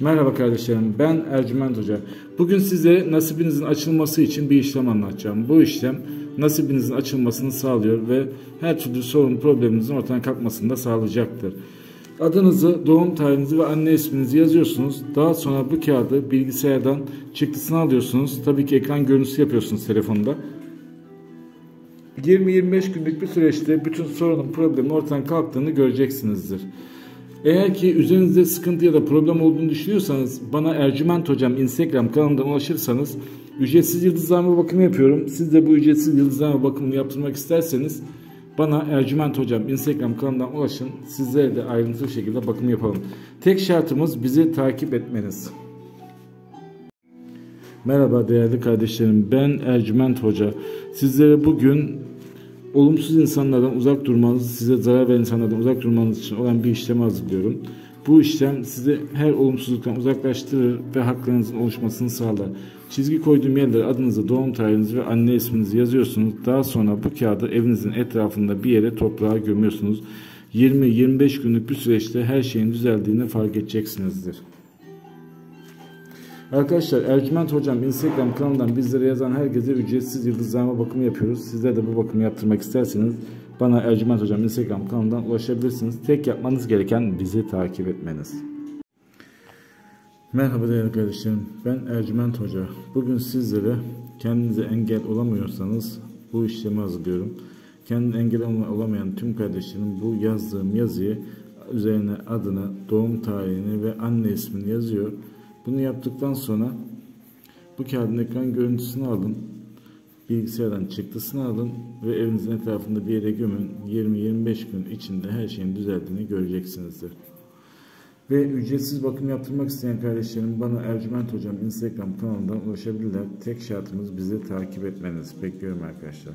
Merhaba kardeşlerim, ben Ercüment Hoca. Bugün size nasibinizin açılması için bir işlem anlatacağım. Bu işlem nasibinizin açılmasını sağlıyor ve her türlü sorun probleminizin ortadan kalkmasını da sağlayacaktır. Adınızı, doğum tarihinizi ve anne isminizi yazıyorsunuz. Daha sonra bu kağıdı bilgisayardan çıktısını alıyorsunuz. Tabii ki ekran görüntüsü yapıyorsunuz telefonda. 20-25 günlük bir süreçte bütün sorunun problemin ortadan kalktığını göreceksinizdir. Eğer ki üzerinizde sıkıntı ya da problem olduğunu düşünüyorsanız bana Ercüment Hocam Instagram kanalından ulaşırsanız ücretsiz yıldızlama bakımı yapıyorum. Siz de bu ücretsiz yıldızlama bakımını yaptırmak isterseniz bana Ercüment Hocam Instagram kanalından ulaşın. Sizlere de ayrıntılı şekilde bakım yapalım. Tek şartımız bizi takip etmeniz. Merhaba değerli kardeşlerim. Ben Ercüment Hoca. Sizlere bugün olumsuz insanlardan uzak durmanız, size zarar veren insanlardan uzak durmanız için olan bir işlemi hazırlıyorum. Bu işlem sizi her olumsuzluktan uzaklaştırır ve haklarınızın oluşmasını sağlar. Çizgi koyduğum yerlere adınızı, doğum tarihinizi ve anne isminizi yazıyorsunuz. Daha sonra bu kağıdı evinizin etrafında bir yere toprağa gömüyorsunuz. 20-25 günlük bir süreçte her şeyin düzeldiğini fark edeceksinizdir. Arkadaşlar Ercüment Hocam Instagram kanalından bizlere yazan herkese ücretsiz yıldızlama bakımı yapıyoruz. Sizler de bu bakımı yaptırmak isterseniz bana Ercüment Hocam Instagram kanalından ulaşabilirsiniz. Tek yapmanız gereken bizi takip etmeniz. Merhaba değerli kardeşlerim. Ben Ercüment Hoca. Bugün sizlere kendinize engel olamıyorsanız bu işlemi hazırlıyorum. Kendine engel olamayan tüm kardeşlerim bu yazdığım yazıyı üzerine adını, doğum tarihini ve anne ismini yazıyor. Bunu yaptıktan sonra bu kağıdın ekran görüntüsünü alın. Bilgisayardan çıktısını alın ve evinizin etrafında bir yere gömün. 20-25 gün içinde her şeyin düzeldiğini göreceksinizdir. Ve ücretsiz bakım yaptırmak isteyen kardeşlerim bana Ercüment Hocam Instagram kanalından ulaşabilirler. Tek şartımız bizi takip etmeniz. Bekliyorum arkadaşlar.